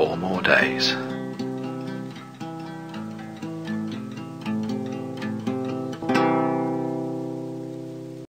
four more days.